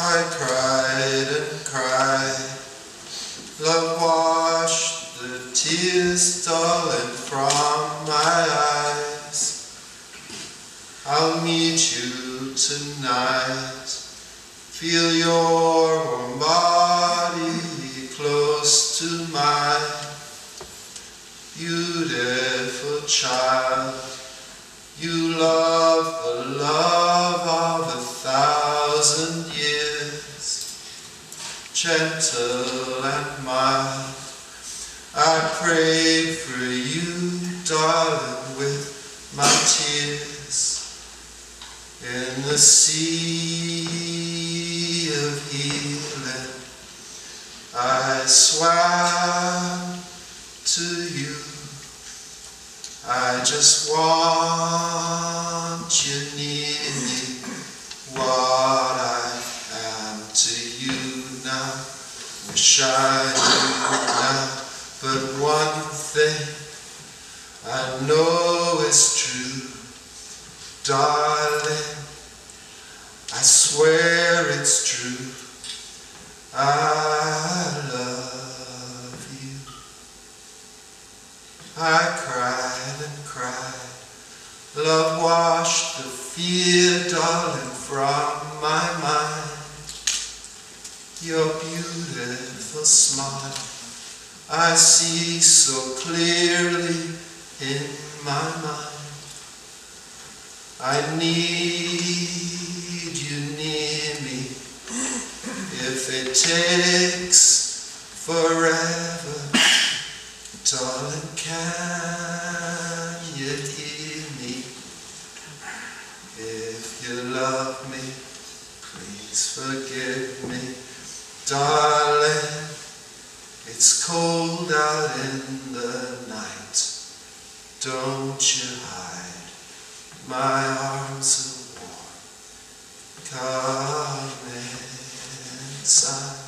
I cried and cried. Love washed the tears, stolen from my eyes. I'll meet you tonight. Feel your warm body close to mine. Beautiful child, you love the love Gentle and mild, I prayed for you, darling, with my tears. In the sea of healing, I swam to you. I just want you near me. What I am to you now, wish I knew now. But one thing I know is true, darling. I swear it's true. I love you. I cried and cried. Love washed the fear, darling, from my mind. Your beautiful smile I see so clearly in my mind. I need you near me if it takes forever. Darling, can you hear me? If you love me, please forgive me. Darling, it's cold out in the night. Don't you hide. My arms are warm. Come inside.